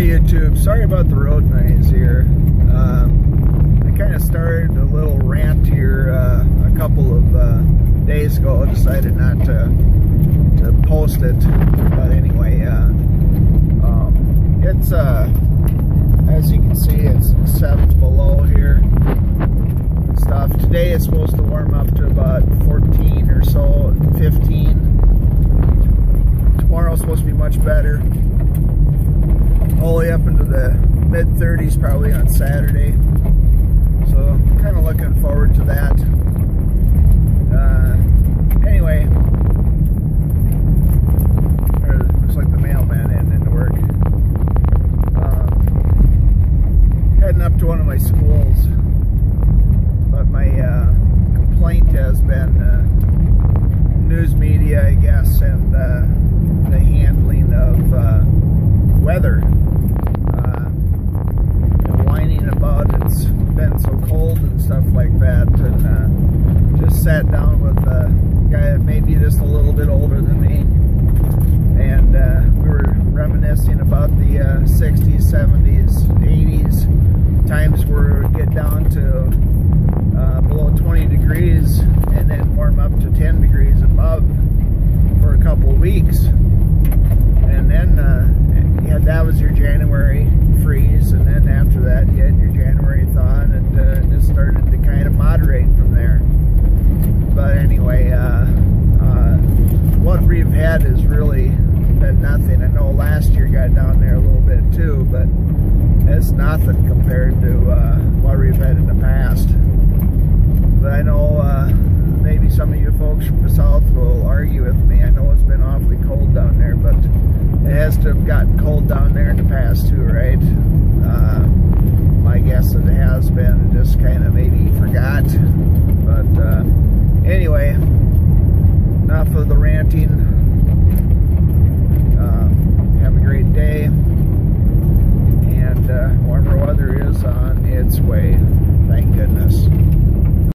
Hey YouTube, sorry about the road noise here. Um, I kind of started a little rant here uh, a couple of uh, days ago. I decided not to to post it, but anyway, uh, um, it's uh, as you can see, it's seven below here. Stuff today is supposed to warm up to about 14 or so, 15. Tomorrow's supposed to be much better all the way up into the mid 30s probably on Saturday. So kind of looking forward to that. Uh, anyway, looks like the mailman heading into work. Um, heading up to one of my schools, but my uh, complaint has been uh, news media, I guess, and uh, the handling of uh, weather about it's been so cold and stuff like that and uh, just sat down with a guy that may be just a little bit older than me. And uh, we were reminiscing about the uh, 60s 70s 80s times where it get down to uh, below 20 degrees and then warm up to 10 degrees above for a couple of weeks. And then uh, yeah, that was your January freeze, and then after that you had your January thaw, and it uh, just started to kind of moderate from there. But anyway, uh, uh, what had is really been nothing. I know last year got down there a little bit too, but it's nothing compared to uh, what we've had in the past. But I know uh, maybe some of you folks from the south will argue with me. I know it's been awfully cold down there, but it has to have gotten cold down there in the past too, right? Uh, my guess it has been, just kind of maybe forgot. But uh, anyway, enough of the ranting.